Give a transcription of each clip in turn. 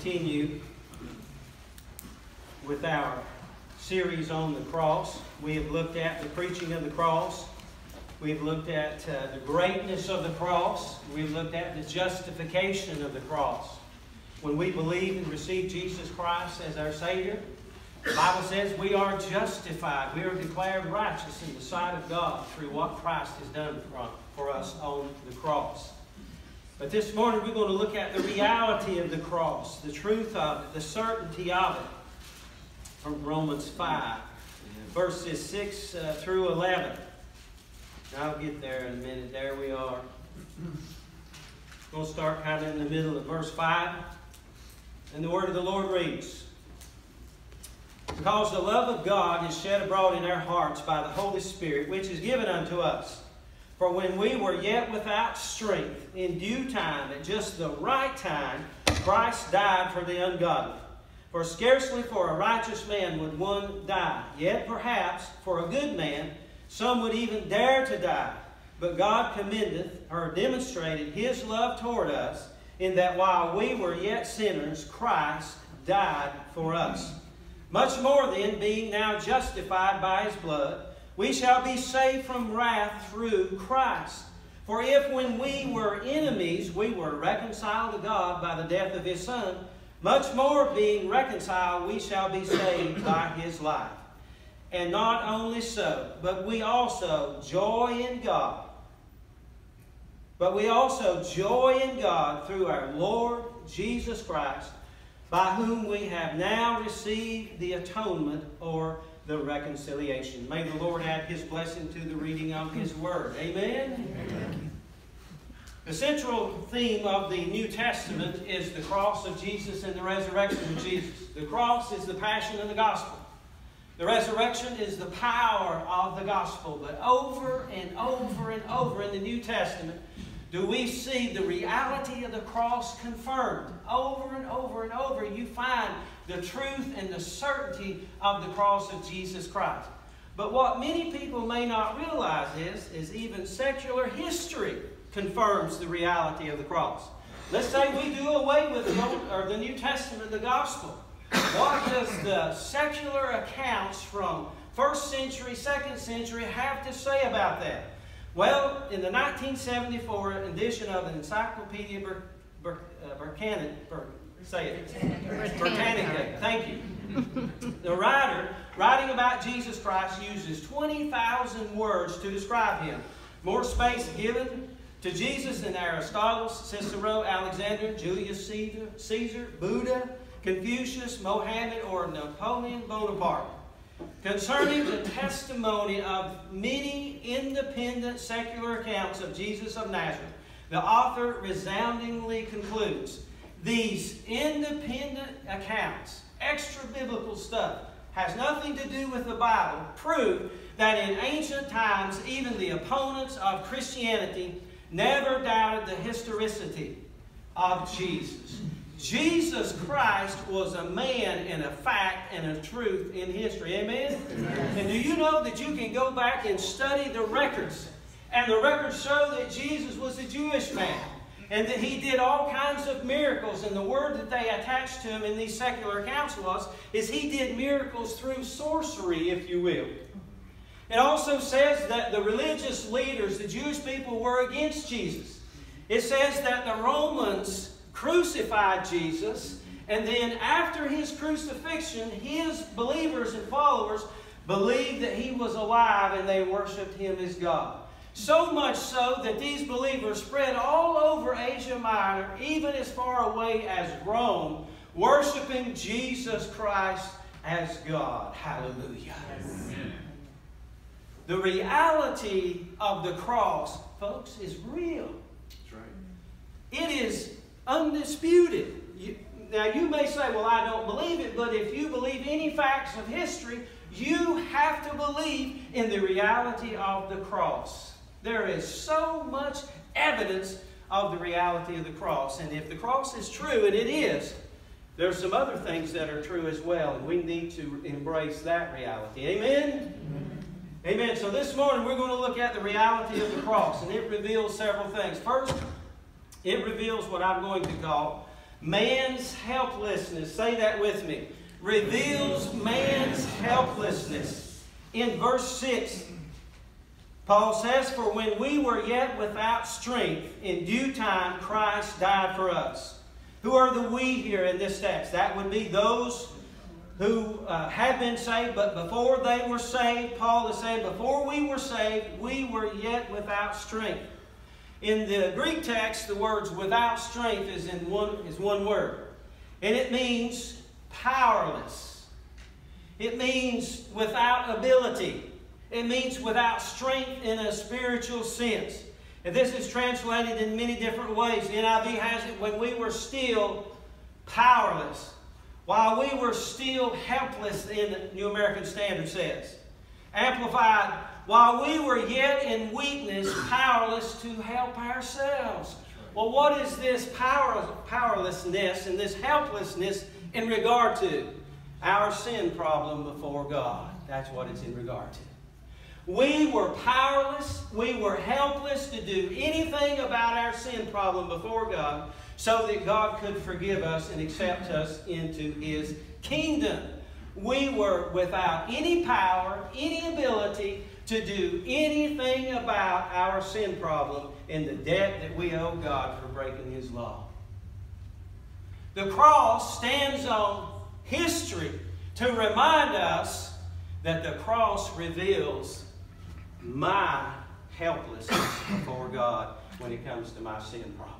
continue with our series on the cross. We have looked at the preaching of the cross. We've looked at uh, the greatness of the cross. We've looked at the justification of the cross. When we believe and receive Jesus Christ as our Savior, the Bible says we are justified. We are declared righteous in the sight of God through what Christ has done for, for us on the cross. But this morning we're going to look at the reality of the cross, the truth of it, the certainty of it from Romans 5, verses 6 uh, through 11. I'll get there in a minute. There we are. We'll start kind of in the middle of verse 5. And the word of the Lord reads Because the love of God is shed abroad in our hearts by the Holy Spirit, which is given unto us. For when we were yet without strength, in due time, at just the right time, Christ died for the ungodly. For scarcely for a righteous man would one die, yet perhaps for a good man some would even dare to die. But God commendeth or demonstrated his love toward us in that while we were yet sinners, Christ died for us. Much more then, being now justified by his blood, we shall be saved from wrath through Christ. For if when we were enemies, we were reconciled to God by the death of his Son, much more being reconciled, we shall be saved by his life. And not only so, but we also joy in God but we also joy in God through our Lord Jesus Christ, by whom we have now received the atonement or the reconciliation. May the Lord add his blessing to the reading of his word. Amen? Amen. The central theme of the New Testament is the cross of Jesus and the resurrection of Jesus. The cross is the passion of the gospel. The resurrection is the power of the gospel. But over and over and over in the New Testament, do we see the reality of the cross confirmed. Over and over and over, you find the truth and the certainty of the cross of Jesus Christ. But what many people may not realize is, is even secular history confirms the reality of the cross. Let's say we do away with the, Old, or the New Testament, the Gospel. What does the secular accounts from first century, second century have to say about that? Well, in the 1974 edition of the Encyclopedia Ber, uh, say it, Britannica, thank you. the writer, writing about Jesus Christ, uses 20,000 words to describe him. More space given to Jesus than Aristotle, Cicero, Alexander, Julius Caesar, Caesar, Buddha, Confucius, Mohammed, or Napoleon Bonaparte. Concerning the testimony of many independent secular accounts of Jesus of Nazareth, the author resoundingly concludes these independent accounts, extra biblical stuff, has nothing to do with the Bible, prove that in ancient times, even the opponents of Christianity never doubted the historicity of Jesus. Jesus Christ was a man and a fact and a truth in history. Amen? Amen? And do you know that you can go back and study the records? And the records show that Jesus was a Jewish man. And that he did all kinds of miracles. And the word that they attached to him in these secular accounts was, is he did miracles through sorcery, if you will. It also says that the religious leaders, the Jewish people, were against Jesus. It says that the Romans crucified Jesus, and then after his crucifixion, his believers and followers believed that he was alive and they worshiped him as God. So much so that these believers spread all over Asia Minor, even as far away as Rome, worshiping Jesus Christ as God. Hallelujah. Amen. The reality of the cross, folks, is real. That's right. It is undisputed. You, now, you may say, well, I don't believe it, but if you believe any facts of history, you have to believe in the reality of the cross. There is so much evidence of the reality of the cross. And if the cross is true, and it is, there's some other things that are true as well, and we need to embrace that reality. Amen? Amen? Amen. So this morning we're going to look at the reality of the cross, and it reveals several things. First, it reveals what I'm going to call man's helplessness. Say that with me. Reveals man's helplessness. In verse 6, Paul says, For when we were yet without strength, in due time Christ died for us. Who are the we here in this text? That would be those who uh, have been saved, but before they were saved, Paul is saying, before we were saved, we were yet without strength. In the Greek text, the words without strength is in one is one word. And it means powerless. It means without ability. It means without strength in a spiritual sense. And this is translated in many different ways. The NIV has it when we were still powerless. While we were still helpless, in the New American Standard says. Amplified, while we were yet in weakness, powerless to help ourselves. Well, what is this power, powerlessness and this helplessness in regard to? Our sin problem before God. That's what it's in regard to. We were powerless, we were helpless to do anything about our sin problem before God so that God could forgive us and accept us into His kingdom. We were without any power, any ability to do anything about our sin problem and the debt that we owe God for breaking His law. The cross stands on history to remind us that the cross reveals my helplessness before God when it comes to my sin problem,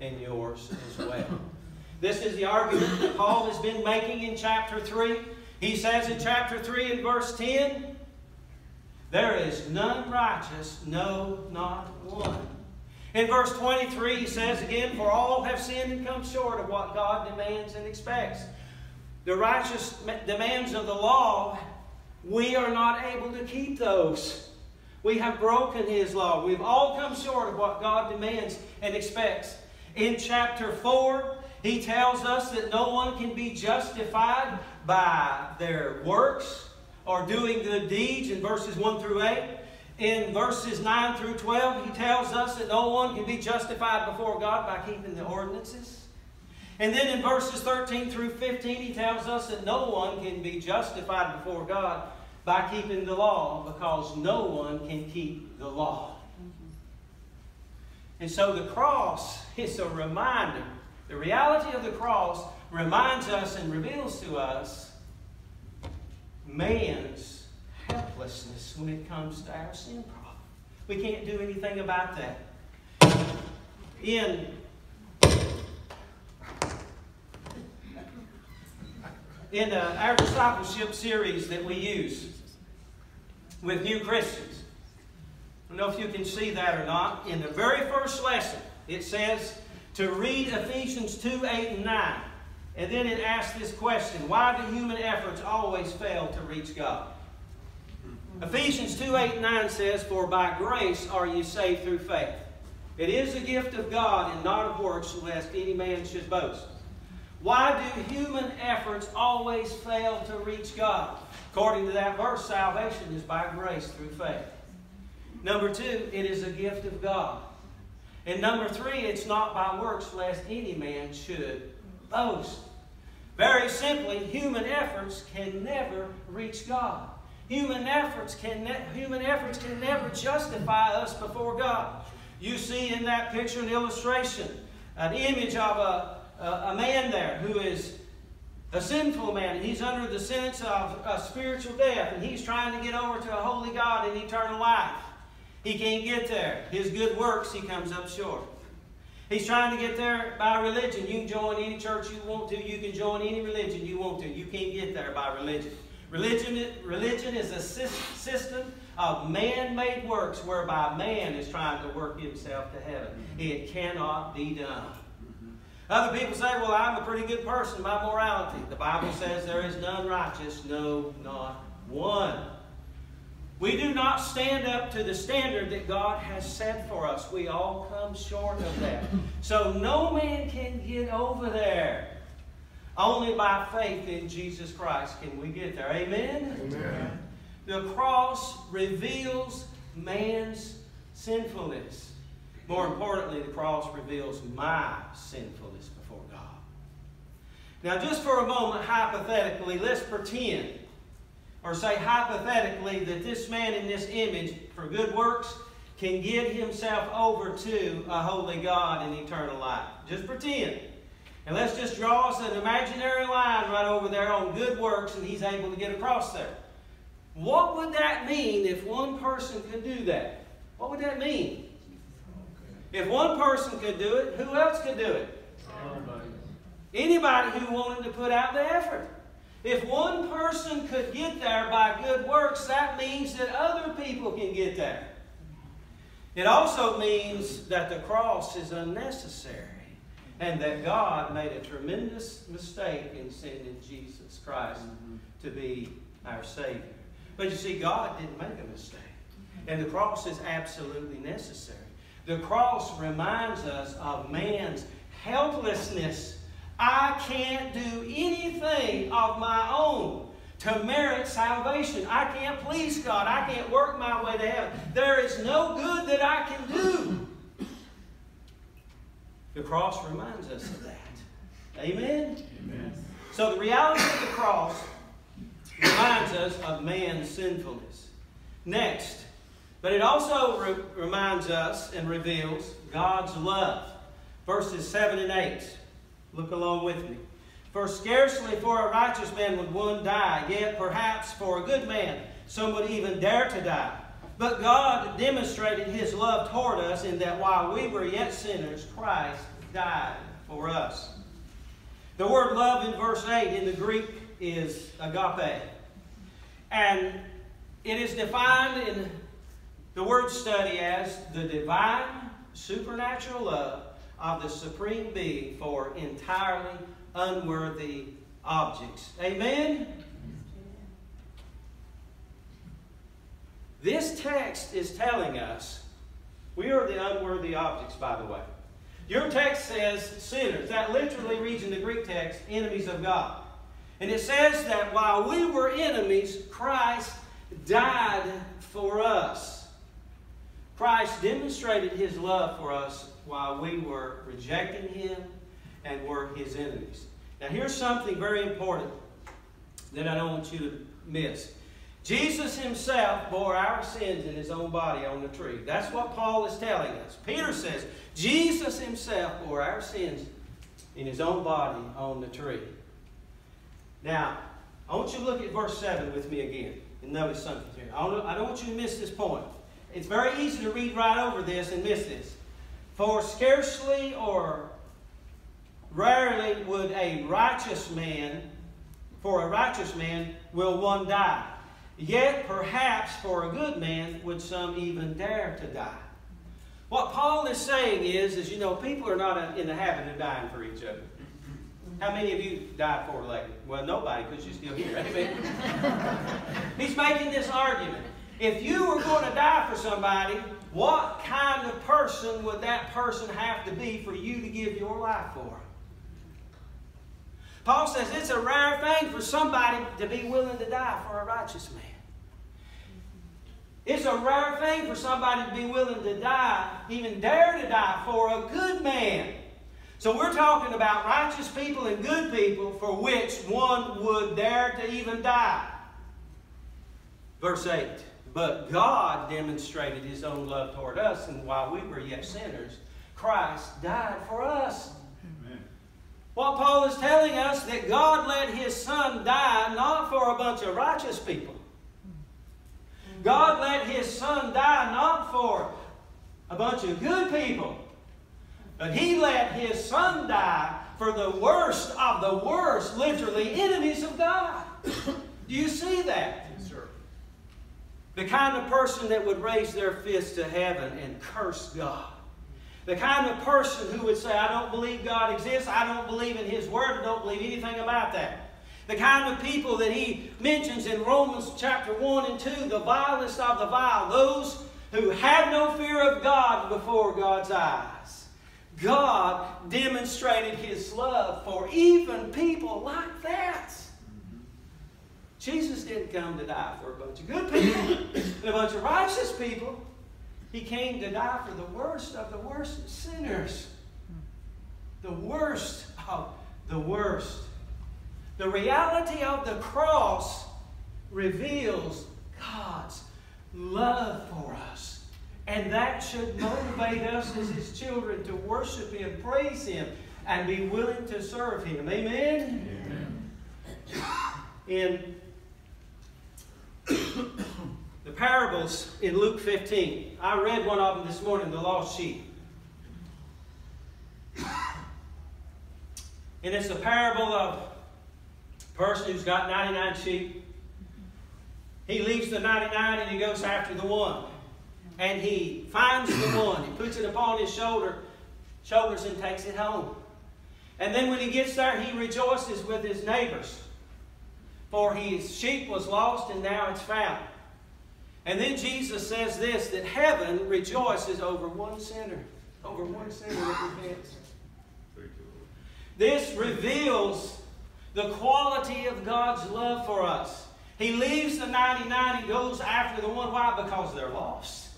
and yours as well. This is the argument that Paul has been making in chapter 3. He says in chapter 3 and verse 10, There is none righteous, no, not one. In verse 23, he says again, For all have sinned and come short of what God demands and expects. The righteous demands of the law, we are not able to keep those. We have broken His law. We've all come short of what God demands and expects. In chapter 4, He tells us that no one can be justified by their works or doing good deeds in verses 1 through 8. In verses 9 through 12, he tells us that no one can be justified before God by keeping the ordinances. And then in verses 13 through 15, he tells us that no one can be justified before God by keeping the law because no one can keep the law. Mm-hmm. And so the cross is a reminder. The reality of the cross reminds us and reveals to us man's helplessness when it comes to our sin problem. We can't do anything about that. In in uh, our discipleship series that we use, with new Christians. I don't know if you can see that or not. In the very first lesson, it says to read Ephesians 2 8 and 9. And then it asks this question Why do human efforts always fail to reach God? Ephesians 2 8 and 9 says, For by grace are you saved through faith. It is a gift of God and not of works, lest any man should boast. Why do human efforts always fail to reach God? According to that verse, salvation is by grace through faith. Number two, it is a gift of God. And number three, it's not by works, lest any man should boast. Very simply, human efforts can never reach God. Human efforts can human efforts can never justify us before God. You see in that picture an illustration, an image of a, a, a man there who is a sinful man, he's under the sentence of a spiritual death, and he's trying to get over to a holy God and eternal life. He can't get there. His good works, he comes up short. He's trying to get there by religion. You can join any church you want to. You can join any religion you want to. You can't get there by religion. Religion, religion is a system of man-made works whereby man is trying to work himself to heaven. It cannot be done. Mm-hmm. Other people say, well, I'm a pretty good person by morality. The Bible says there is none righteous, no, not one. We do not stand up to the standard that God has set for us. We all come short of that. So no man can get over there. Only by faith in Jesus Christ can we get there. Amen? Amen. The cross reveals man's sinfulness. More importantly, the cross reveals my sinfulness before God. Now, just for a moment, hypothetically, let's pretend, or say hypothetically, that this man in this image, for good works, can give himself over to a holy God in eternal life. Just pretend. And let's just draw us an imaginary line right over there on good works, and he's able to get across there. What would that mean if one person could do that? What would that mean? If one person could do it, who else could do it? Anybody who wanted to put out the effort. If one person could get there by good works, that means that other people can get there. It also means that the cross is unnecessary and that God made a tremendous mistake in sending Jesus Christ mm-hmm. to be our Savior. But you see, God didn't make a mistake. And the cross is absolutely necessary. The cross reminds us of man's helplessness. I can't do anything of my own to merit salvation. I can't please God. I can't work my way to heaven. There is no good that I can do. The cross reminds us of that. Amen? Amen. So the reality of the cross reminds us of man's sinfulness. Next, but it also re reminds us and reveals God's love. Verses 7 and 8. Look along with me. For scarcely for a righteous man would one die, yet perhaps for a good man some would even dare to die. But God demonstrated his love toward us in that while we were yet sinners, Christ died for us. The word love in verse 8 in the Greek is agape. And it is defined in the word study as the divine, supernatural love of the supreme being for entirely unworthy objects. Amen? This text is telling us we are the unworthy objects, by the way. Your text says sinners. That literally reads in the Greek text, enemies of God. And it says that while we were enemies, Christ died for us. Christ demonstrated his love for us while we were rejecting him and were his enemies. Now, here's something very important that I don't want you to miss. Jesus himself bore our sins in his own body on the tree. That's what Paul is telling us. Peter says, Jesus himself bore our sins in his own body on the tree. Now, I want you to look at verse 7 with me again and notice something here. I don't, want you to miss this point. It's very easy to read right over this and miss this. For scarcely or rarely would a righteous man, for a righteous man, will one die. Yet perhaps for a good man would some even dare to die. What Paul is saying is, is you know, people are not in the habit of dying for each other. How many of you died for lately? Well, nobody, because you're still here. He's making this argument. If you were going to die for somebody, what kind of person would that person have to be for you to give your life for? Paul says it's a rare thing for somebody to be willing to die for a righteous man. It's a rare thing for somebody to be willing to die, even dare to die for a good man. So we're talking about righteous people and good people for which one would dare to even die. Verse 8. But God demonstrated his own love toward us, and while we were yet sinners, Christ died for us. Amen. What Paul is telling us that God let his son die not for a bunch of righteous people. God let his son die not for a bunch of good people, but he let his son die for the worst of the worst, literally, enemies of God. Do you see that? The kind of person that would raise their fist to heaven and curse God. The kind of person who would say, I don't believe God exists, I don't believe in His Word, I don't believe anything about that. The kind of people that he mentions in Romans chapter 1 and 2, the vilest of the vile, those who have no fear of God before God's eyes. God demonstrated his love for even people like that. Jesus didn't come to die for a bunch of good people and a bunch of righteous people. He came to die for the worst of the worst sinners. The worst of the worst The reality of the cross reveals God's love for us. And that should motivate us as His children to worship Him, praise Him, and be willing to serve Him. Amen? Amen. In parables in Luke 15, I read one of them this morning, the lost sheep. And it's a parable of a person who's got 99 sheep. He leaves the 99 and he goes after the one. And he finds the one. He puts it upon his shoulder, shoulders and takes it home. And then when he gets there, he rejoices with his neighbors. For his sheep was lost and now it's found. And then Jesus says this that heaven rejoices over one sinner, over one sinner that repents. This reveals the quality of God's love for us. He leaves the 99 and goes after the one. Why? Because they're lost.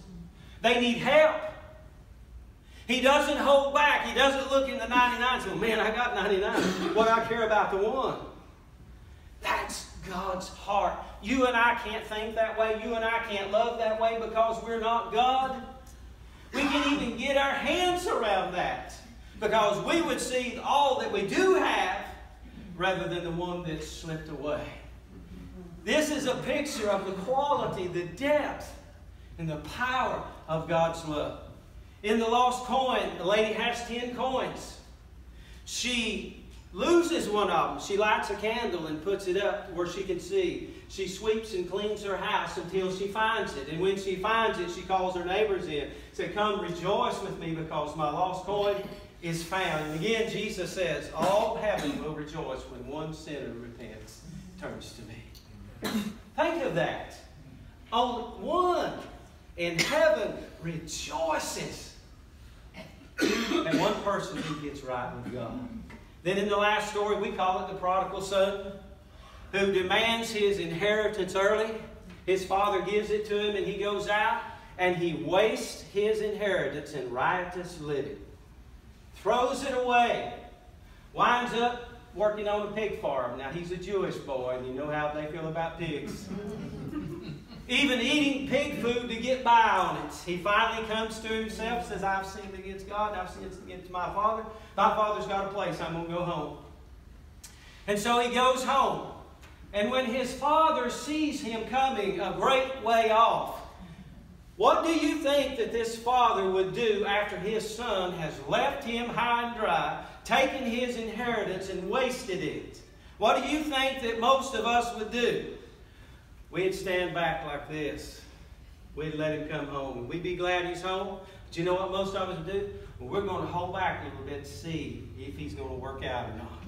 They need help. He doesn't hold back. He doesn't look in the 99 and say, man, I got 99. What I care about the one. God's heart. You and I can't think that way. You and I can't love that way because we're not God. We can even get our hands around that because we would see all that we do have rather than the one that's slipped away. This is a picture of the quality, the depth, and the power of God's love. In the lost coin, the lady has 10 coins. She loses one of them. She lights a candle and puts it up where she can see. She sweeps and cleans her house until she finds it. And when she finds it, she calls her neighbors in. Say, come rejoice with me because my lost coin is found. And again, Jesus says, all heaven will rejoice when one sinner repents, turns to me. Think of that. Only one in heaven rejoices at one person who gets right with God. Then in the last story, we call it the prodigal son, who demands his inheritance early. His father gives it to him, and he goes out and he wastes his inheritance in riotous living throws it away, winds up working on a pig farm. Now, he's a Jewish boy, and you know how they feel about pigs. Even eating pig food to get by on it. He finally comes to himself, says, I've sinned against God, I've sinned against my father. My father's got a place, I'm going to go home. And so he goes home. And when his father sees him coming a great way off, what do you think that this father would do after his son has left him high and dry, taken his inheritance and wasted it? What do you think that most of us would do? We'd stand back like this. We'd let him come home. We'd be glad he's home. But you know what most of us would do? Well, we're going to hold back a little bit to see if he's going to work out or not.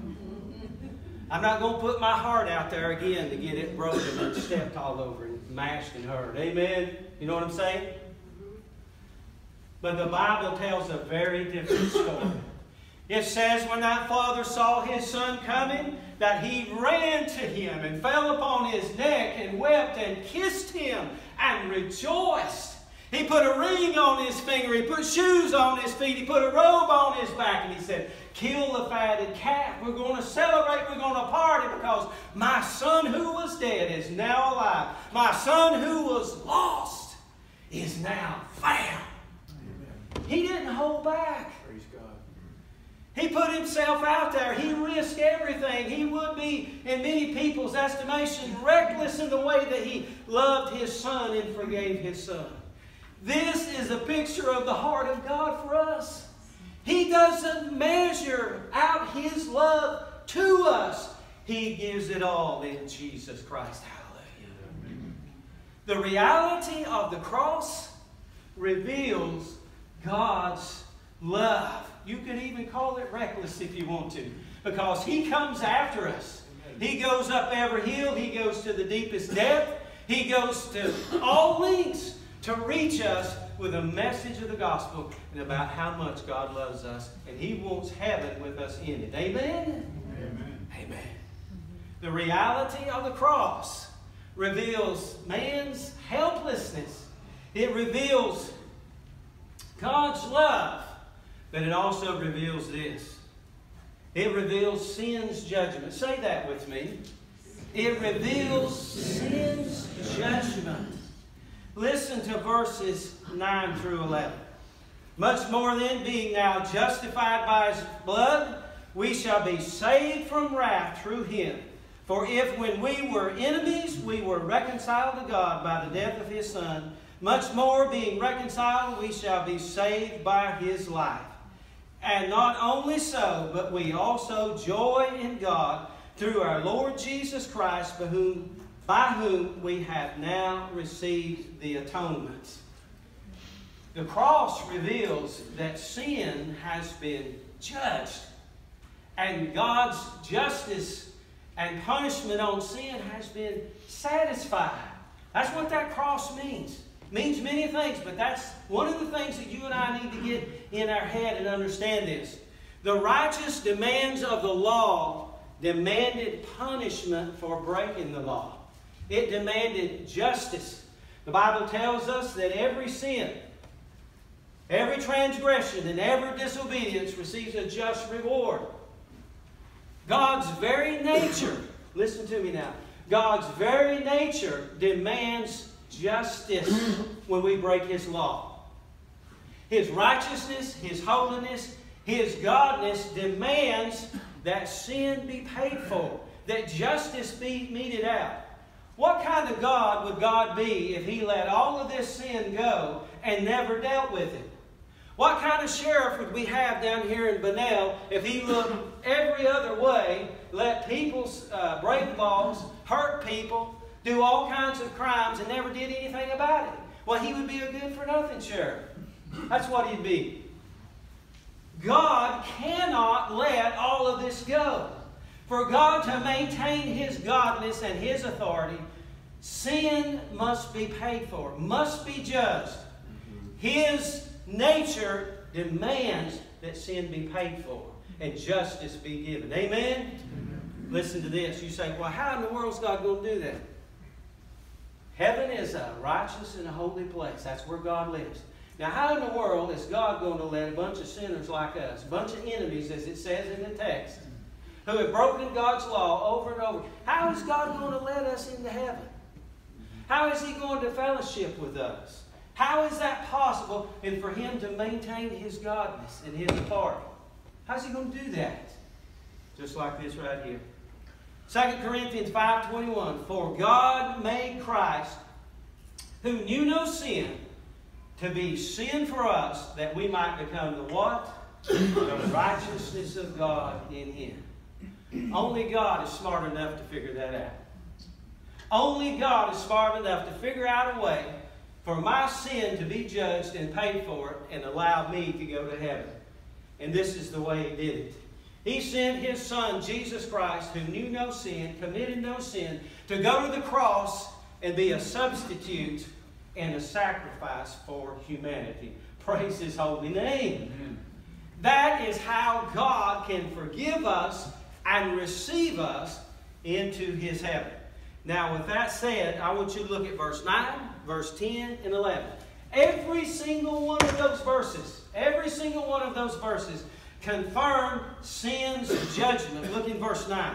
I'm not going to put my heart out there again to get it broken and stepped all over and mashed and hurt. Amen? You know what I'm saying? But the Bible tells a very different story. It says when that father saw his son coming, that he ran to him and fell upon his neck and wept and kissed him and rejoiced. He put a ring on his finger. He put shoes on his feet. He put a robe on his back. And he said, Kill the fatted calf. We're going to celebrate. We're going to party because my son who was dead is now alive. My son who was lost is now found. Amen. He didn't hold back. He put himself out there. He risked everything. He would be, in many people's estimation, reckless in the way that he loved his son and forgave his son. This is a picture of the heart of God for us. He doesn't measure out his love to us. He gives it all in Jesus Christ. Hallelujah. The reality of the cross reveals God's love. You can even call it reckless if you want to, because He comes after us. He goes up every hill, He goes to the deepest depth, He goes to all lengths to reach us with a message of the gospel and about how much God loves us, and He wants heaven with us in it. Amen? Amen. Amen. The reality of the cross reveals man's helplessness. It reveals God's love. But it also reveals this. It reveals sin's judgment. Say that with me. It reveals sin's judgment. Listen to verses 9 through 11. Much more then, being now justified by his blood, we shall be saved from wrath through him. For if when we were enemies, we were reconciled to God by the death of his Son, much more being reconciled, we shall be saved by his life. And not only so, but we also joy in God through our Lord Jesus Christ, by whom, by whom we have now received the atonement. The cross reveals that sin has been judged, and God's justice and punishment on sin has been satisfied. That's what that cross means. Means many things, but that's one of the things that you and I need to get in our head and understand this. The righteous demands of the law demanded punishment for breaking the law. It demanded justice. The Bible tells us that every sin Every transgression and every disobedience receives a just reward. God's very nature, listen to me now, God's very nature demands justice when we break His law. His righteousness, His holiness, His godness demands that sin be paid for, that justice be meted out. What kind of God would God be if He let all of this sin go and never dealt with it? What kind of sheriff would we have down here in Bunnell if he looked every other way, let people uh, break laws, hurt people, do all kinds of crimes, and never did anything about it? Well, he would be a good for nothing sheriff. That's what he'd be. God cannot let all of this go. For God to maintain His godness and His authority, sin must be paid for, must be judged. His nature demands that sin be paid for and justice be given. Amen? Amen? Listen to this. You say, well, how in the world is God going to do that? Heaven is a righteous and a holy place. That's where God lives. Now, how in the world is God going to let a bunch of sinners like us, a bunch of enemies, as it says in the text, who have broken God's law over and over, how is God going to let us into heaven? How is He going to fellowship with us? How is that possible and for him to maintain his godness and his authority? How's he going to do that? Just like this right here. 2 Corinthians 5.21 For God made Christ, who knew no sin, to be sin for us, that we might become the what? the righteousness of God in him. Only God is smart enough to figure that out. Only God is smart enough to figure out a way for my sin to be judged and paid for and allow me to go to heaven. And this is the way He did it. He sent His Son, Jesus Christ, who knew no sin, committed no sin, to go to the cross and be a substitute and a sacrifice for humanity. Praise His holy name. Amen. That is how God can forgive us and receive us into His heaven. Now, with that said, I want you to look at verse 9, verse 10, and 11. Every single one of those verses, every single one of those verses confirm sin's judgment. Look in verse 9.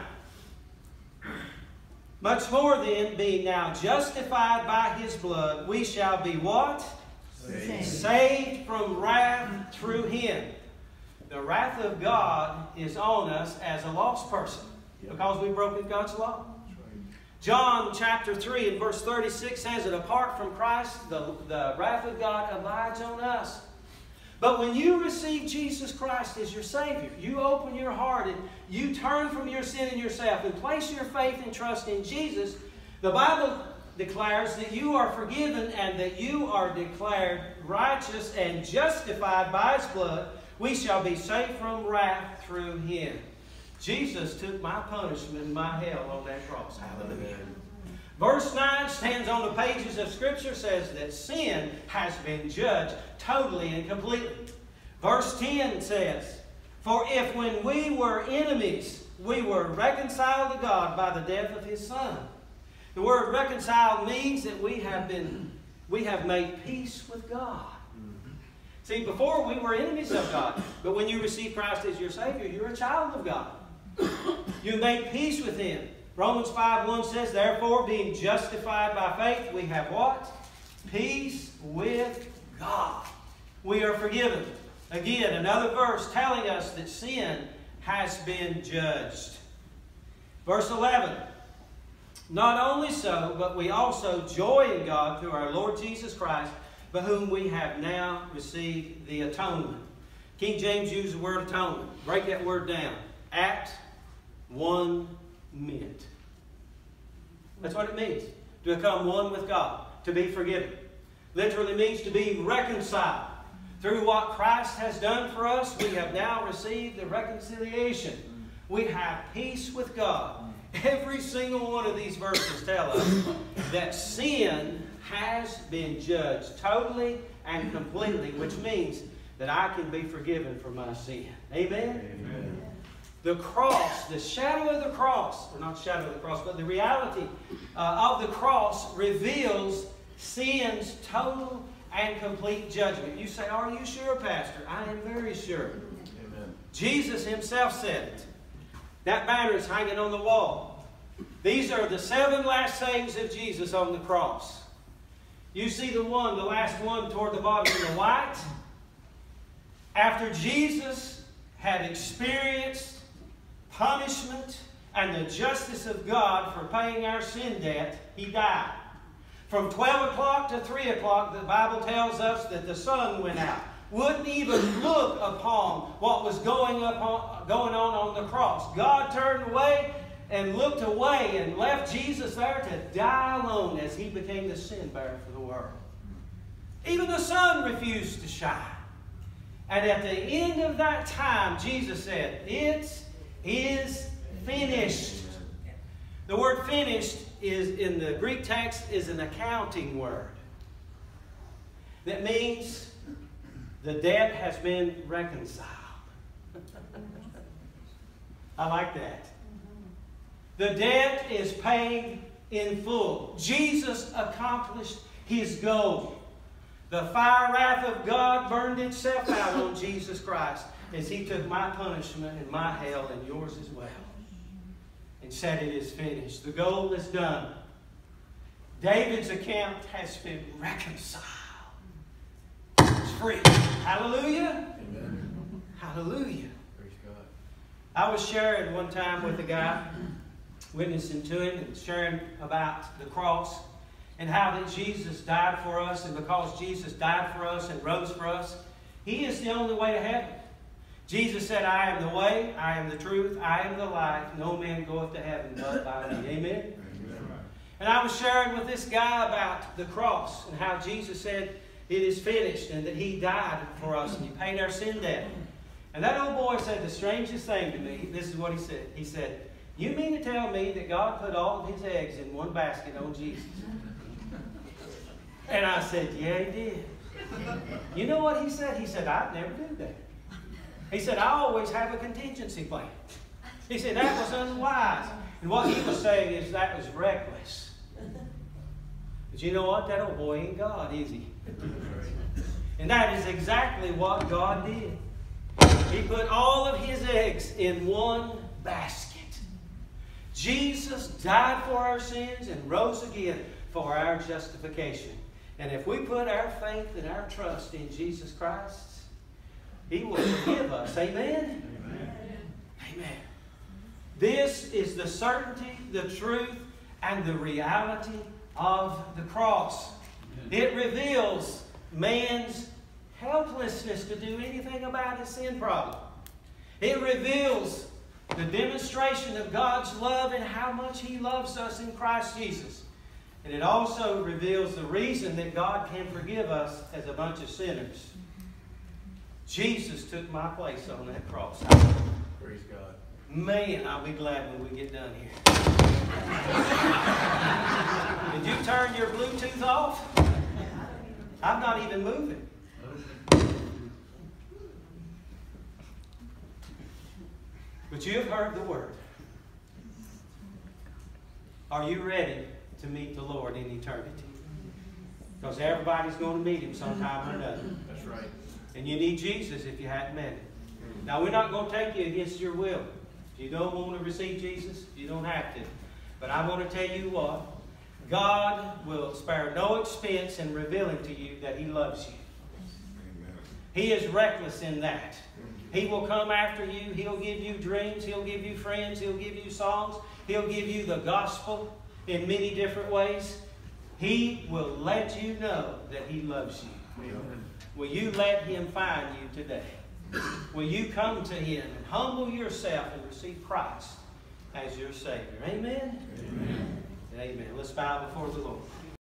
Much more then, being now justified by his blood, we shall be what? Saved, Saved from wrath through him. The wrath of God is on us as a lost person because we've broken God's law. John chapter 3 and verse 36 says that apart from Christ, the, the wrath of God abides on us. But when you receive Jesus Christ as your Savior, you open your heart and you turn from your sin and yourself and place your faith and trust in Jesus, the Bible declares that you are forgiven and that you are declared righteous and justified by His blood. We shall be saved from wrath through Him. Jesus took my punishment and my hell on that cross. Hallelujah. Verse 9 stands on the pages of Scripture, says that sin has been judged totally and completely. Verse 10 says, For if when we were enemies, we were reconciled to God by the death of His Son. The word reconciled means that we have been, we have made peace with God. Mm-hmm. See, before we were enemies of God, but when you receive Christ as your Savior, you're a child of God. You made peace with Him. Romans 5 1 says, Therefore, being justified by faith, we have what? Peace with God. We are forgiven. Again, another verse telling us that sin has been judged. Verse 11 Not only so, but we also joy in God through our Lord Jesus Christ, by whom we have now received the atonement. King James used the word atonement. Break that word down. At one meant. That's what it means to become one with God, to be forgiven. Literally means to be reconciled. Through what Christ has done for us, we have now received the reconciliation. We have peace with God. Every single one of these verses tell us that sin has been judged totally and completely, which means that I can be forgiven for my sin. Amen? Amen. The cross, the shadow of the cross, or not shadow of the cross, but the reality uh, of the cross reveals sin's total and complete judgment. You say, Are you sure, Pastor? I am very sure. Amen. Jesus himself said it. That banner is hanging on the wall. These are the seven last sayings of Jesus on the cross. You see the one, the last one toward the bottom in the white? After Jesus had experienced punishment and the justice of God for paying our sin debt, he died. From 12 o'clock to 3 o'clock, the Bible tells us that the sun went out. Wouldn't even look upon what was going, upon, going on on the cross. God turned away and looked away and left Jesus there to die alone as he became the sin bearer for the world. Even the sun refused to shine. And at the end of that time, Jesus said, It is finished. The word finished is in the Greek text is an accounting word. That means the debt has been reconciled. I like that. The debt is paid in full. Jesus accomplished his goal. The fire wrath of God burned itself out on Jesus Christ as he took my punishment and my hell and yours as well and said, It is finished. The goal is done. David's account has been reconciled. It's free. Hallelujah. Amen. Hallelujah. Praise God. I was sharing one time with a guy witnessing to him and sharing about the cross and how that Jesus died for us, and because Jesus died for us and rose for us, He is the only way to heaven. Jesus said, I am the way, I am the truth, I am the life. No man goeth to heaven but by me. Amen? Amen? And I was sharing with this guy about the cross and how Jesus said, It is finished, and that He died for us and He paid our sin debt. And that old boy said the strangest thing to me. This is what he said. He said, you mean to tell me that God put all of his eggs in one basket on Jesus? And I said, Yeah, he did. You know what he said? He said, I'd never do that. He said, I always have a contingency plan. He said, that was unwise. And what he was saying is that was reckless. But you know what? That old boy ain't God, is he? And that is exactly what God did. He put all of his eggs in one basket. Jesus died for our sins and rose again for our justification. And if we put our faith and our trust in Jesus Christ, He will forgive us. Amen? Amen. Amen. This is the certainty, the truth, and the reality of the cross. It reveals man's helplessness to do anything about his sin problem. It reveals the demonstration of God's love and how much He loves us in Christ Jesus. And it also reveals the reason that God can forgive us as a bunch of sinners. Jesus took my place on that cross. Praise God. Man, I'll be glad when we get done here. Did you turn your Bluetooth off? I'm not even moving. But you have heard the word. Are you ready to meet the Lord in eternity? Because everybody's going to meet him sometime or another. That's right. And you need Jesus if you hadn't met him. Now, we're not going to take you against your will. If you don't want to receive Jesus, you don't have to. But I want to tell you what. God will spare no expense in revealing to you that He loves you. Amen. He is reckless in that. He will come after you. He'll give you dreams. He'll give you friends. He'll give you songs. He'll give you the gospel in many different ways. He will let you know that He loves you. Amen. Will you let Him find you today? Will you come to Him and humble yourself and receive Christ as your Savior? Amen? Amen. Amen. Let's bow before the Lord.